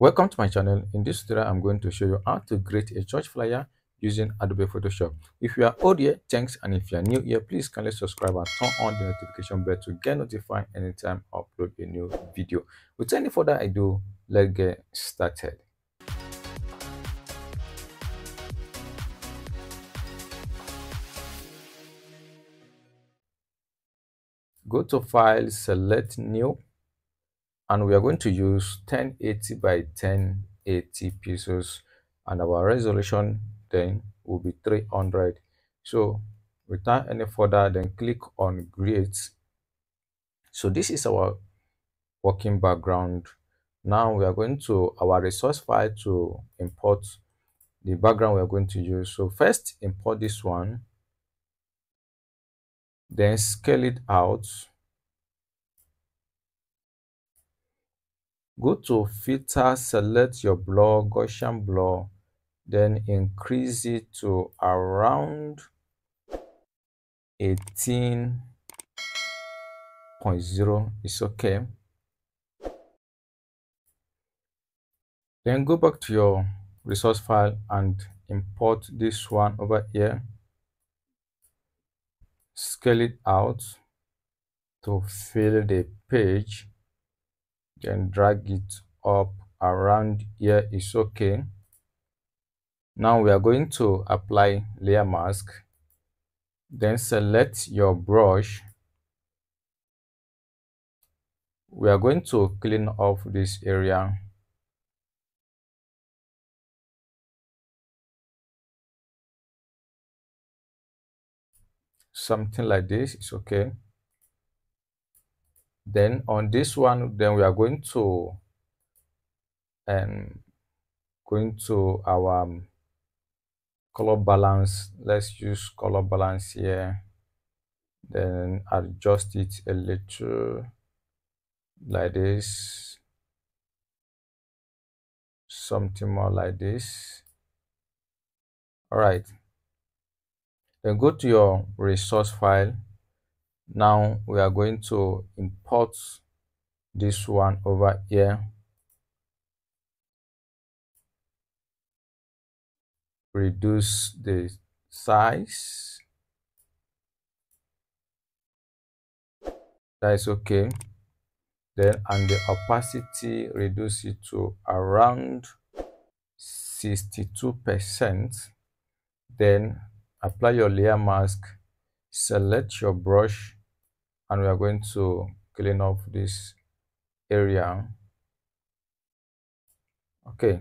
Welcome to my channel. In this tutorial, I'm going to show you how to create a church flyer using Adobe Photoshop. If you are old here, thanks. And if you are new here, please kindly subscribe and turn on the notification bell to get notified anytime I upload a new video. Without any further ado, let's get started. Go to File, select New, and we are going to use 1080 by 1080 pixels and our resolution then will be 300 so without any further then click on create so this is our working background. Now we are going to our resource file to import the background we are going to use. So first import this one. Then scale it out go to filter select your blur gaussian blur then increase it to around 18.0 is okay. Then go back to your resource file and import this one over here. Scale it out to fill the page then drag it up around here is okay. Now we are going to apply layer mask. Then select your brush. We are going to clean off this area. Something like this is okay then on this one then we are going to and um, going to our um, color balance. Let's use color balance here. Then adjust it a little like this. Something more like this. All right. Then go to your resource file now we are going to import this one over here. Reduce the size. That is okay. Then and the opacity reduce it to around 62 percent. Then apply your layer mask select your brush and we are going to clean up this area. Okay.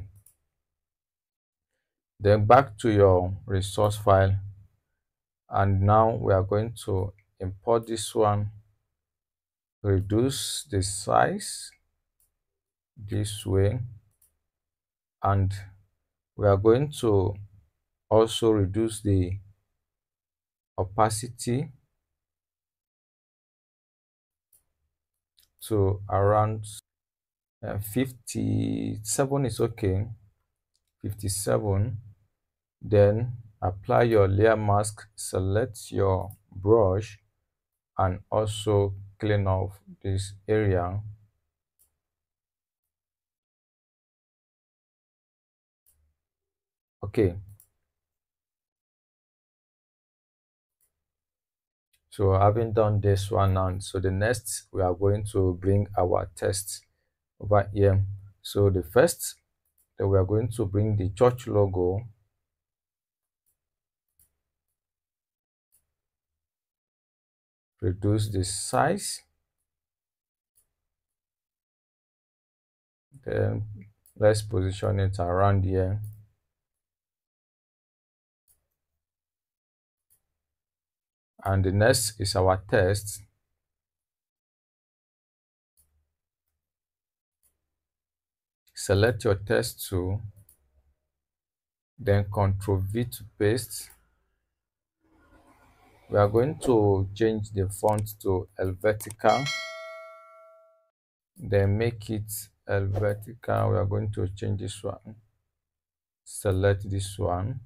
Then back to your resource file. And now we are going to import this one reduce the size this way. And we are going to also reduce the opacity to around uh, 57 is okay. 57 then apply your layer mask select your brush and also clean off this area. Okay so having done this one now so the next we are going to bring our text over here. So the first that we are going to bring the church logo. Reduce the size. Then let's position it around here and the next is our test. Select your test tool then control v to paste. We are going to change the font to helvetica then make it helvetica we are going to change this one. Select this one.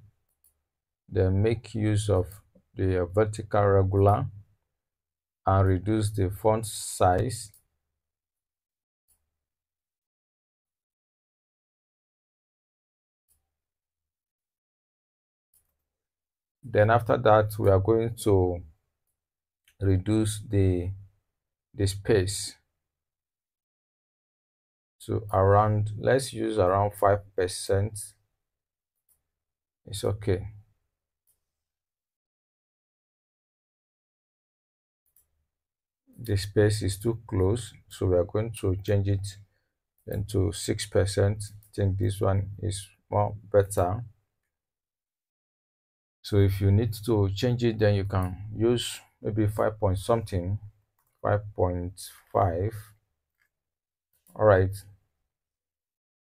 Then make use of the Helvetica regular and reduce the font size. Then after that we are going to reduce the the space to around let's use around five percent. It's okay. The space is too close so we are going to change it into six percent. I think this one is more better. So if you need to change it then you can use maybe 5 point something 5.5 all right.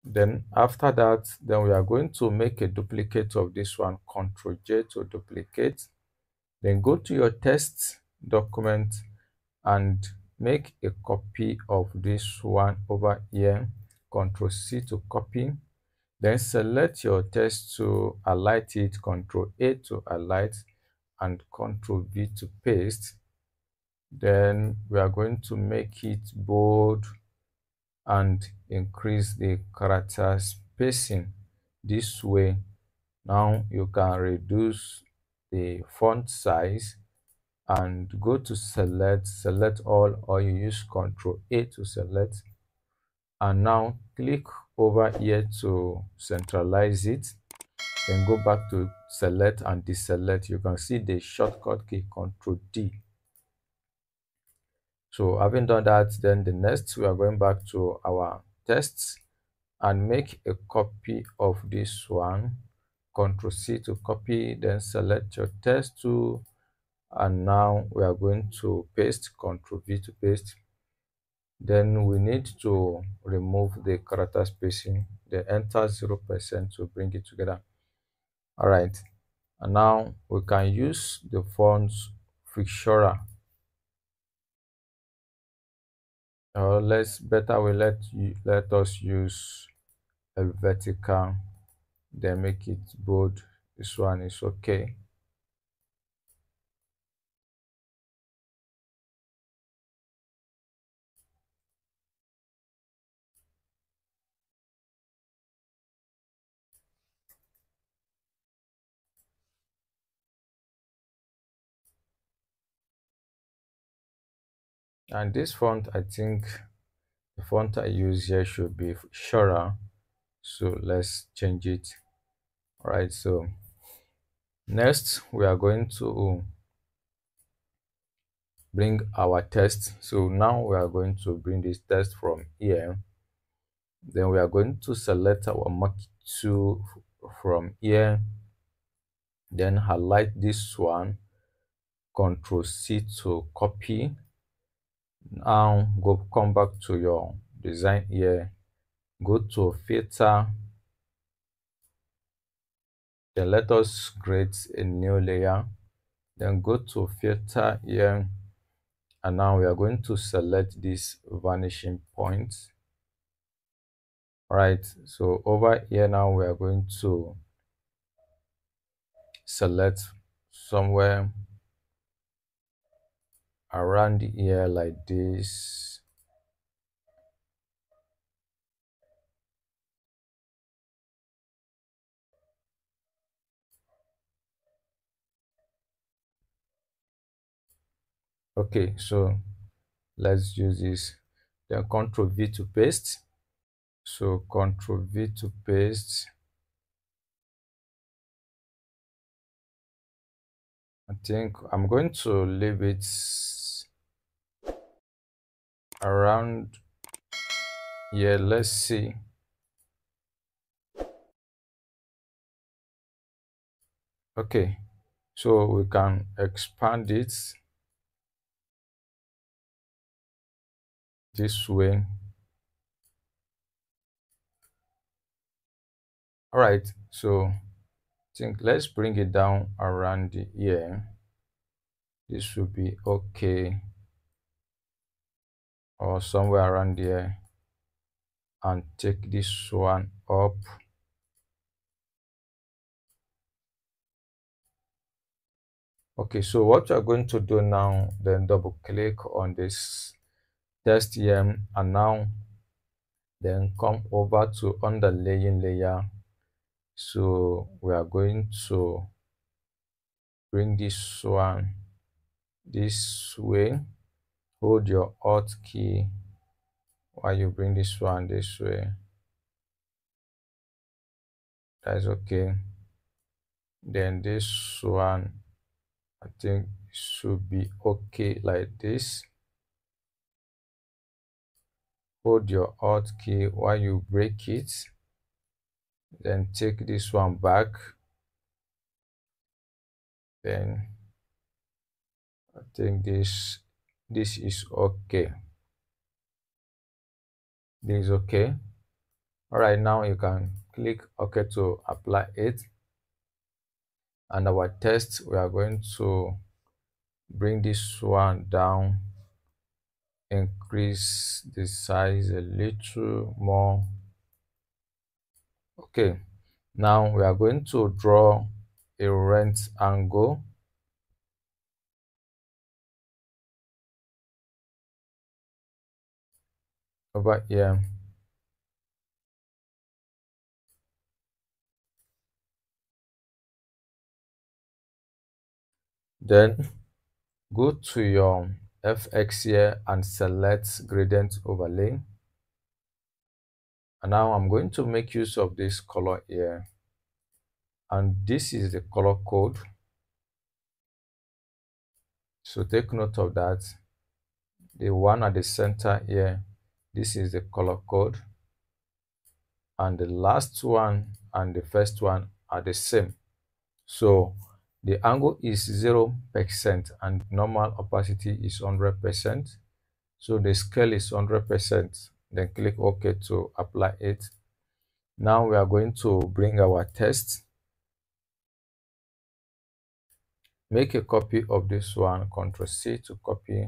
Then after that then we are going to make a duplicate of this one control j to duplicate. Then go to your test document and make a copy of this one over here. Control c to copy. Then select your text to highlight it control a to highlight and control v to paste. Then we are going to make it bold and increase the character spacing. This way now you can reduce the font size and go to select select all or you use control a to select. And now click over here to centralize it. Then go back to select and deselect. You can see the shortcut key control d. So having done that then the next we are going back to our tests and make a copy of this one. Control c to copy then select your test tool and now we are going to paste control v to paste. Then we need to remove the character spacing then enter zero percent to bring it together. All right. And now we can use the fonts fixtura or let's better we let you let us use Helvetica then make it bold. This one is okay and this font i think the font i use here should be Shora so let's change it. All right so next we are going to bring our test. So now we are going to bring this test from here. Then we are going to select our marquee tool from here. Then highlight this one. Control c to copy now go come back to your design here. Go to filter then let us create a new layer. Then go to filter here. And now we are going to select this vanishing point. Right so over here now we are going to select somewhere around here like this. Okay so let's use this. Then control v to paste. So control v to paste i think i'm going to leave it around here let's see. Okay so we can expand it this way. All right so think let's bring it down around here this will be okay. Or somewhere around here and take this one up. Okay so what you're going to do now then double click on this test here and now then come over to underlaying layer so we are going to bring this one this way. Hold your alt key while you bring this one this way. That's okay. Then this one i think should be okay like this. Hold your alt key while you break it then take this one back. Then i think this this is okay. This is okay. All right now you can click ok to apply it. And our test we are going to bring this one down. Increase the size a little more okay now we are going to draw a rent angle. Over here. Then go to your fx here and select gradient overlay and now i'm going to make use of this color here. And this is the color code. So take note of that. The one at the center here this is the color code. And the last one and the first one are the same. So the angle is zero percent and normal opacity is 100 percent. So the scale is 100 percent then click ok to apply it. Now we are going to bring our test. Make a copy of this one ctrl c to copy.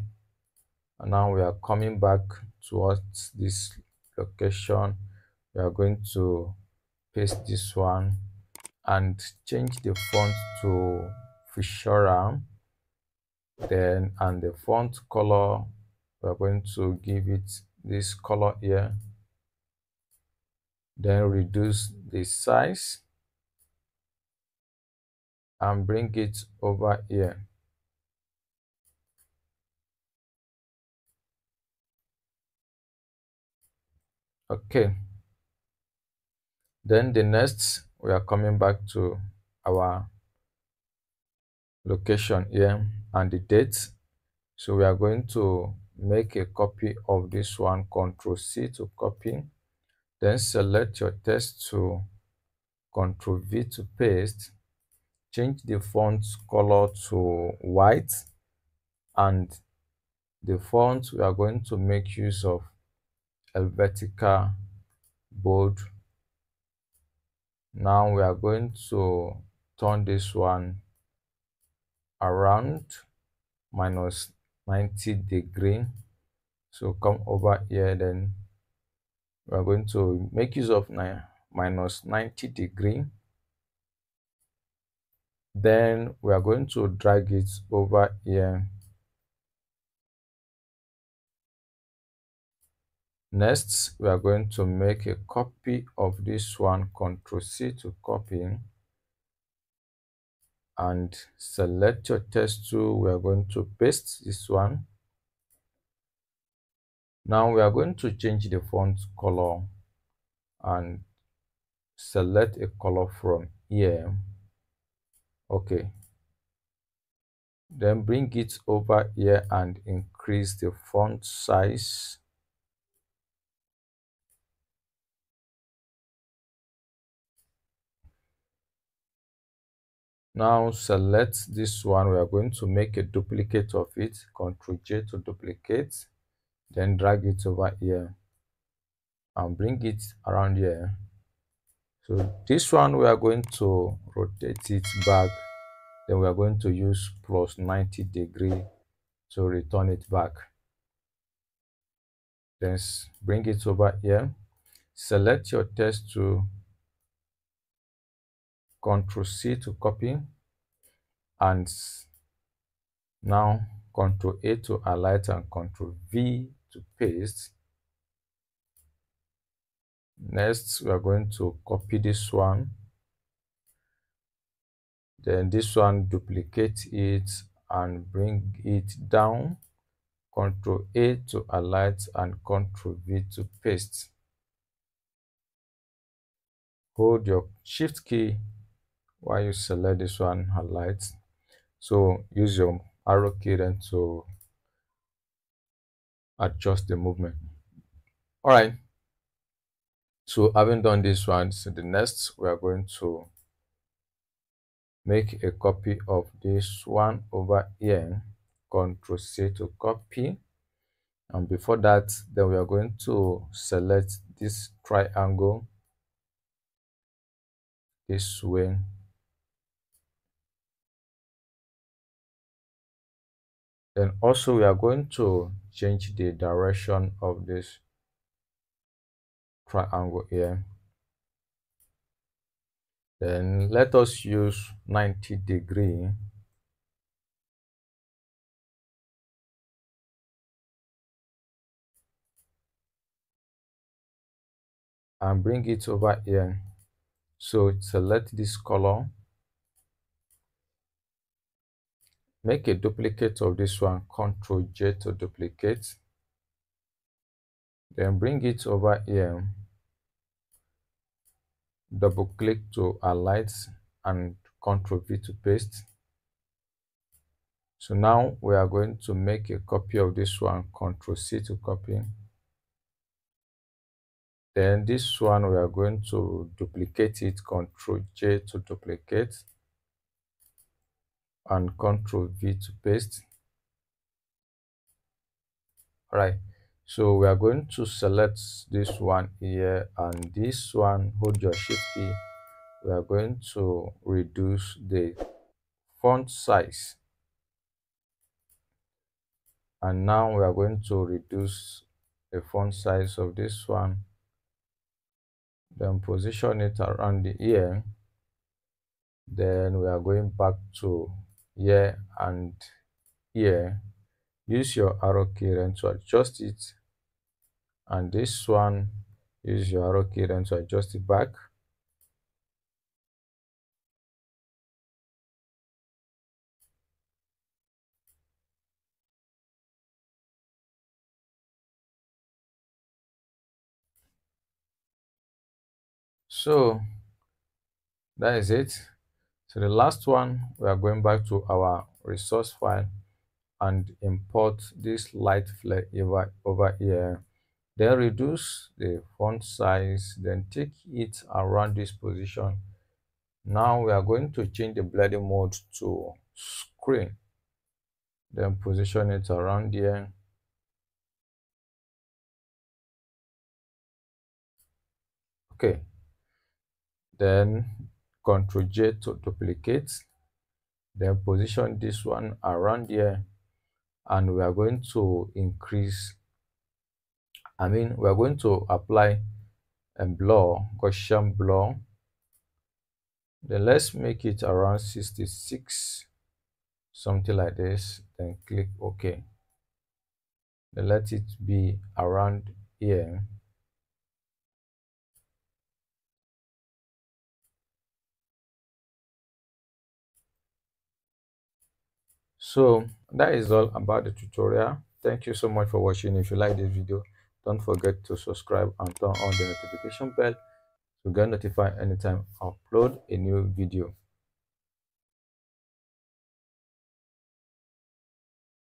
And now we are coming back towards this location. We are going to paste this one and change the font to Fuchsia then and the font color we are going to give it this color here. Then reduce the size and bring it over here. Okay. Then the next we are coming back to our location here and the date. So we are going to make a copy of this one ctrl c to copy. Then select your text to ctrl v to paste. Change the font color to white. And the font we are going to make use of helvetica bold. Now we are going to turn this one around minus 90 degree. So come over here then. We are going to make use of minus 90 degree. Then we are going to drag it over here. Next we are going to make a copy of this one ctrl c to copy and select your text tool. We are going to paste this one. Now we are going to change the font color and select a color from here. Okay. Then bring it over here and increase the font size now select this one. We are going to make a duplicate of it. Ctrl j to duplicate then drag it over here. And bring it around here. So this one we are going to rotate it back. Then we are going to use plus 90 degree to return it back. Then bring it over here. Select your text to Ctrl C to copy and now Ctrl A to highlight and Ctrl V to paste. Next, we are going to copy this one. then this one duplicate it and bring it down Ctrl A to highlight and Ctrl V to paste. Hold your shift key while you select this one highlight. So use your arrow key then to adjust the movement. All right. So having done this one, so the next we are going to make a copy of this one over here control C to copy. And before that, then we are going to select this triangle this way. Then also we are going to change the direction of this triangle here. Then let us use 90 degree. And bring it over here. So select this color make a duplicate of this one. Control j to duplicate. Then bring it over here. Double click to highlight and Control v to paste. So now we are going to make a copy of this one. Control c to copy. Then this one we are going to duplicate it. Control J to duplicate and Ctrl V to paste. All right so we are going to select this one here and this one hold your shift key. We are going to reduce the font size. And now we are going to reduce the font size of this one. Then position it around the ear then we are going back to here and here use your arrow key then to adjust it. And this one use your arrow key then to adjust it back. So that is it so the last one we are going back to our resource file and import this light flare over, over here. Then reduce the font size then take it around this position. Now we are going to change the blending mode to screen. Then position it around here. Okay. Then Ctrl J to duplicate then position this one around here and we are going to increase I mean we are going to apply a blur Gaussian blur then let's make it around 66 something like this then click OK. Then let it be around here so that is all about the tutorial. Thank you so much for watching. If you like this video don't forget to subscribe and turn on the notification bell to get notified anytime i upload a new video